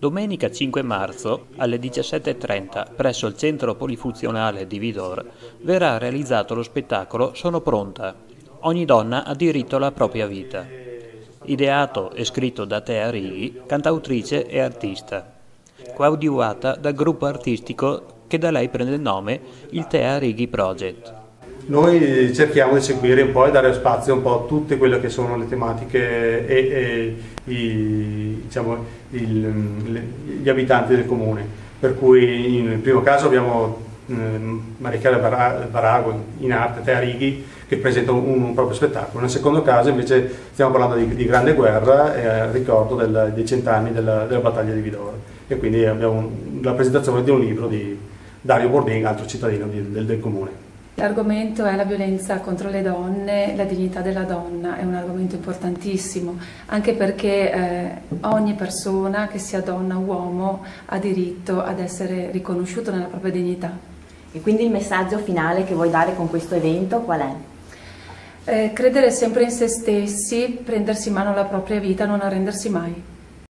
Domenica 5 marzo alle 17.30 presso il centro polifunzionale di Vidor verrà realizzato lo spettacolo Sono pronta. Ogni donna ha diritto alla propria vita. Ideato e scritto da Tea Righi, cantautrice e artista. Coadiuvata dal gruppo artistico che da lei prende il nome il Tea Righi Project. Noi cerchiamo di seguire un po' e dare spazio un po' a tutte quelle che sono le tematiche e, e i, diciamo, il, le, gli abitanti del comune. Per cui nel primo caso abbiamo eh, Marichele Barago in arte, Tea Righi, che presenta un, un, proprio spettacolo. Nel secondo caso invece stiamo parlando di, di grande guerra eh, ricordo del, dei cent'anni della, della, battaglia di Vidore. E quindi abbiamo un, la presentazione di un libro di Dario Bordin, altro cittadino di, del, del comune. L'argomento è la violenza contro le donne, la dignità della donna, è un argomento importantissimo, anche perché eh, ogni persona, che sia donna o uomo, ha diritto ad essere riconosciuto nella propria dignità. E quindi il messaggio finale che vuoi dare con questo evento qual è? Eh, credere sempre in se stessi, prendersi in mano la propria vita, non arrendersi mai.